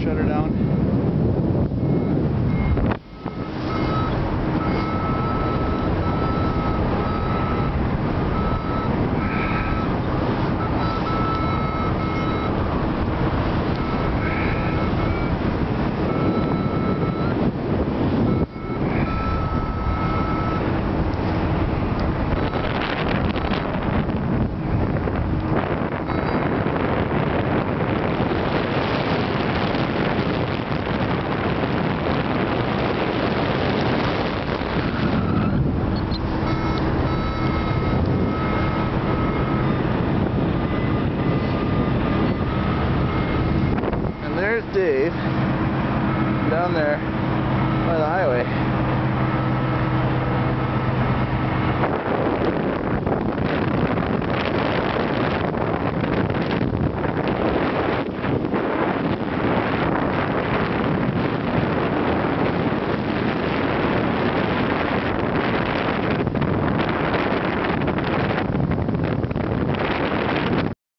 shutter down. there's Dave down there by the highway.